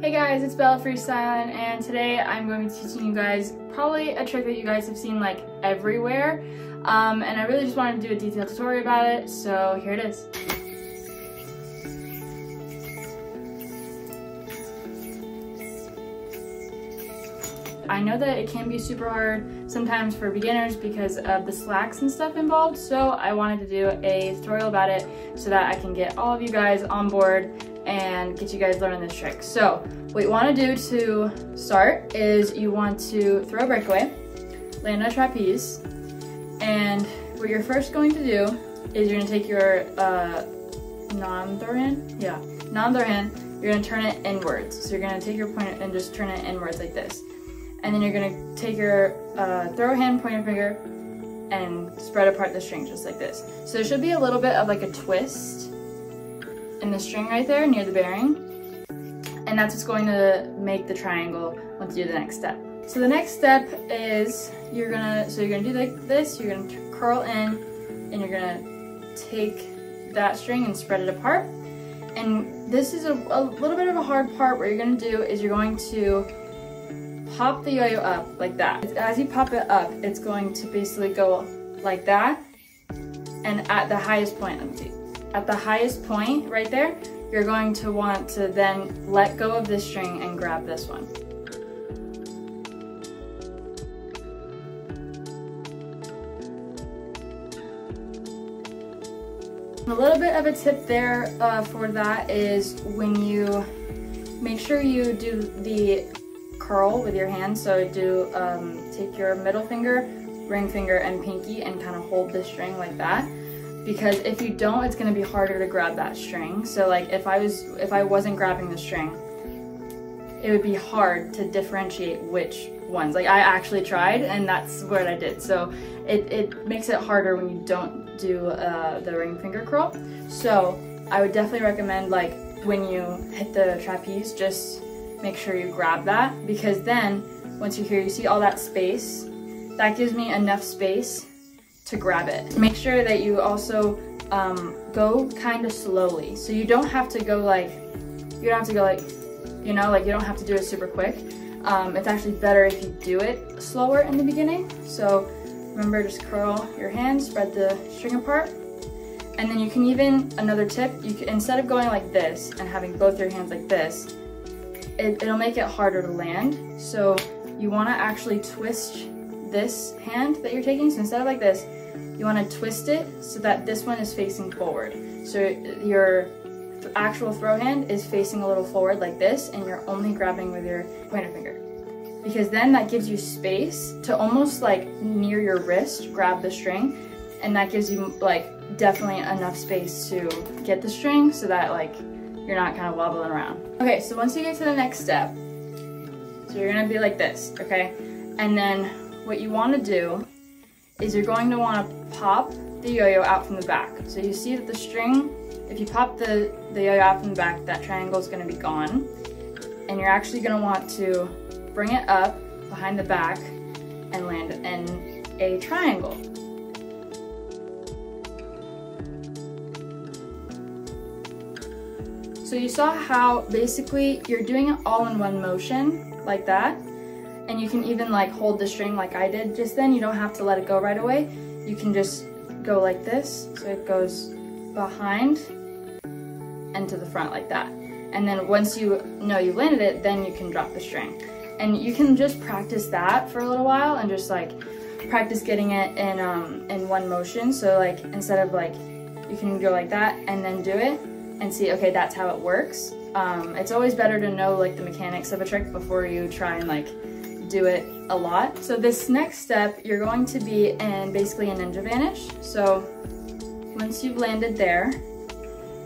Hey guys, it's Bella Freestylin and today I'm going to be teaching you guys probably a trick that you guys have seen like everywhere um, and I really just wanted to do a detailed tutorial about it so here it is. I know that it can be super hard sometimes for beginners because of the slacks and stuff involved, so I wanted to do a tutorial about it so that I can get all of you guys on board and get you guys learning this trick. So what you want to do to start is you want to throw a breakaway, land on a trapeze, and what you're first going to do is you're going to take your uh, non-throw hand, yeah, non-throw hand, you're going to turn it inwards. So you're going to take your pointer and just turn it inwards like this. And then you're going to take your uh, throw hand, pointer finger, and spread apart the string just like this. So there should be a little bit of like a twist in the string right there near the bearing. And that's what's going to make the triangle once you do the next step. So the next step is you're gonna, so you're gonna do like this, you're gonna curl in and you're gonna take that string and spread it apart. And this is a, a little bit of a hard part. What you're gonna do is you're going to pop the yo-yo up like that. As you pop it up, it's going to basically go like that. And at the highest point, let me see at the highest point right there, you're going to want to then let go of this string and grab this one. A little bit of a tip there uh, for that is when you make sure you do the curl with your hand. So do um, take your middle finger, ring finger, and pinky and kind of hold the string like that because if you don't, it's gonna be harder to grab that string. So like if I was, if I wasn't grabbing the string, it would be hard to differentiate which ones. Like I actually tried and that's what I did. So it, it makes it harder when you don't do uh, the ring finger curl. So I would definitely recommend like when you hit the trapeze, just make sure you grab that because then once you're here, you see all that space, that gives me enough space to grab it. Make sure that you also um, go kind of slowly. So you don't have to go like, you don't have to go like, you know, like you don't have to do it super quick. Um, it's actually better if you do it slower in the beginning. So remember, just curl your hands, spread the string apart. And then you can even, another tip, you can, instead of going like this and having both your hands like this, it, it'll make it harder to land. So you wanna actually twist this hand that you're taking, so instead of like this, you want to twist it so that this one is facing forward. So your actual throw hand is facing a little forward like this, and you're only grabbing with your pointer finger. Because then that gives you space to almost like near your wrist, grab the string, and that gives you like definitely enough space to get the string so that like you're not kind of wobbling around. Okay, so once you get to the next step, so you're gonna be like this, okay? And then what you want to do is you're going to want to pop the yo-yo out from the back. So you see that the string, if you pop the, the yo-yo out from the back, that triangle is going to be gone. And you're actually going to want to bring it up behind the back and land in a triangle. So you saw how basically you're doing it all in one motion like that and you can even like hold the string like I did just then. You don't have to let it go right away. You can just go like this. So it goes behind and to the front like that. And then once you know you landed it, then you can drop the string. And you can just practice that for a little while and just like practice getting it in, um, in one motion. So like instead of like, you can go like that and then do it and see, okay, that's how it works. Um, it's always better to know like the mechanics of a trick before you try and like do it a lot. So this next step, you're going to be in basically a ninja vanish. So once you've landed there,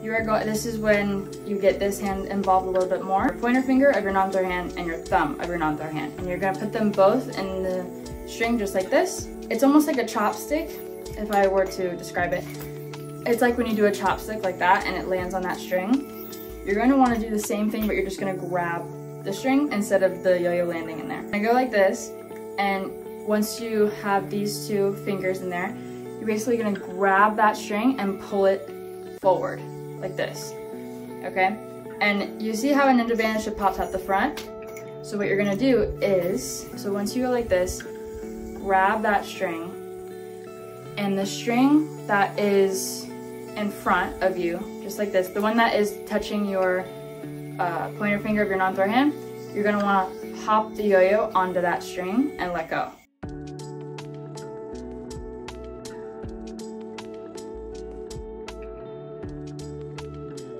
you are going, this is when you get this hand involved a little bit more. Pointer finger of your non-throw hand and your thumb of your non-throw hand. And you're gonna put them both in the string just like this. It's almost like a chopstick, if I were to describe it. It's like when you do a chopstick like that and it lands on that string. You're gonna wanna do the same thing, but you're just gonna grab the string instead of the yo-yo landing in there. I go like this, and once you have these two fingers in there, you're basically gonna grab that string and pull it forward, like this, okay? And you see how a Ninja Vanish pops out the front? So what you're gonna do is, so once you go like this, grab that string, and the string that is in front of you, just like this, the one that is touching your uh, pointer finger of your non-throw hand, you're gonna wanna hop the yo-yo onto that string and let go.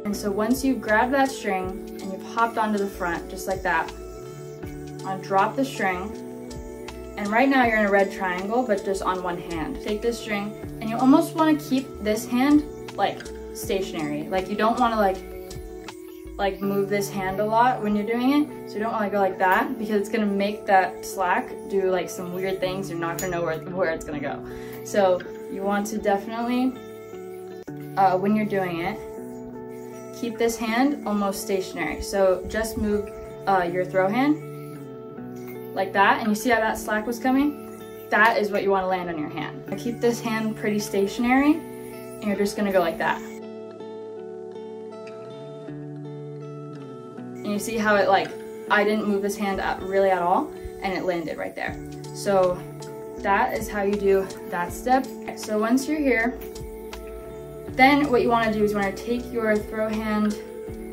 And so once you grab that string and you've hopped onto the front, just like that, I'll drop the string. And right now you're in a red triangle, but just on one hand. Take this string and you almost wanna keep this hand like stationary. Like you don't wanna like like move this hand a lot when you're doing it. So you don't wanna go like that because it's gonna make that slack do like some weird things. You're not gonna know where, where it's gonna go. So you want to definitely, uh, when you're doing it, keep this hand almost stationary. So just move uh, your throw hand like that, and you see how that slack was coming? That is what you want to land on your hand. Keep this hand pretty stationary, and you're just gonna go like that. You see how it like, I didn't move this hand up really at all, and it landed right there. So that is how you do that step. So once you're here, then what you want to do is you want to take your throw hand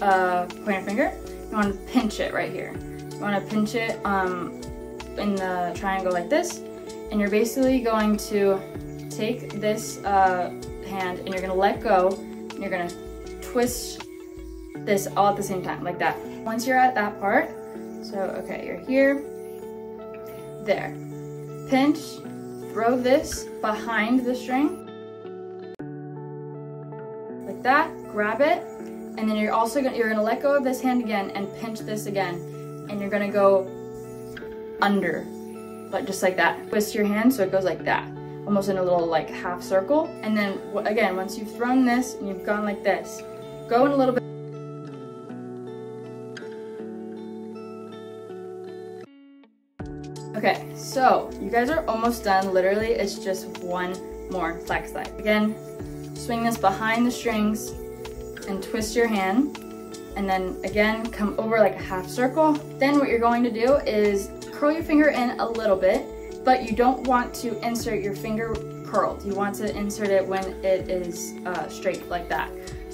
uh, pointer finger, you want to pinch it right here. You want to pinch it um, in the triangle like this, and you're basically going to take this uh, hand and you're going to let go, and you're going to twist this all at the same time, like that. Once you're at that part, so okay, you're here, there. Pinch, throw this behind the string, like that, grab it, and then you're also gonna, you're gonna let go of this hand again and pinch this again, and you're gonna go under, but just like that. Twist your hand so it goes like that, almost in a little like half circle. And then again, once you've thrown this and you've gone like this, go in a little bit. Okay, so you guys are almost done. Literally, it's just one more slack slide. Again, Swing this behind the strings and twist your hand. And then again, come over like a half circle. Then what you're going to do is curl your finger in a little bit, but you don't want to insert your finger curled. You want to insert it when it is uh, straight like that.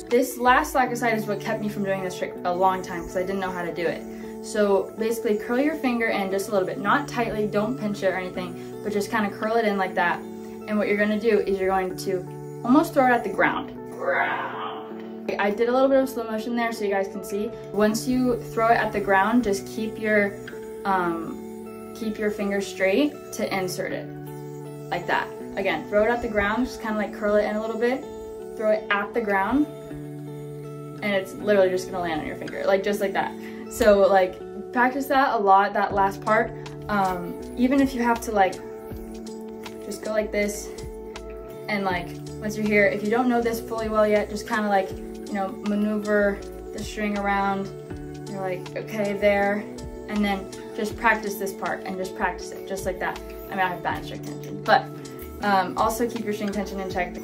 This last slack slide is what kept me from doing this trick a long time because I didn't know how to do it. So basically curl your finger in just a little bit, not tightly, don't pinch it or anything, but just kind of curl it in like that. And what you're gonna do is you're going to almost throw it at the ground. Ground. I did a little bit of slow motion there so you guys can see. Once you throw it at the ground, just keep your um, keep your finger straight to insert it, like that. Again, throw it at the ground, just kind of like curl it in a little bit, throw it at the ground, and it's literally just gonna land on your finger, like just like that. So like practice that a lot, that last part. Um, even if you have to like, just go like this and like once you're here. If you don't know this fully well yet, just kind of like, you know, maneuver the string around. You're like, okay, there. And then just practice this part and just practice it, just like that. I mean, I have bad string tension, but um, also keep your string tension in check.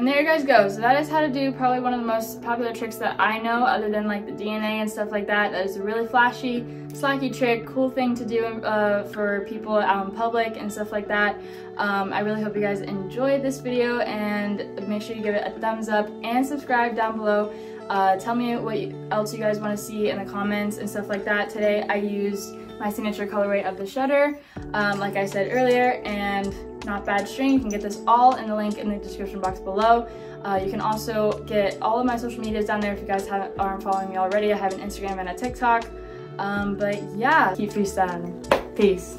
And there you guys go. So that is how to do probably one of the most popular tricks that I know other than like the DNA and stuff like that. That is a really flashy, slacky trick, cool thing to do uh, for people out in public and stuff like that. Um, I really hope you guys enjoyed this video and make sure you give it a thumbs up and subscribe down below. Uh, tell me what else you guys want to see in the comments and stuff like that. Today I used my signature colorway of the shutter, um, like I said earlier, and Knot Bad string. You can get this all in the link in the description box below. Uh, you can also get all of my social medias down there if you guys aren't following me already. I have an Instagram and a TikTok. Um, but yeah, keep freestyling. Peace.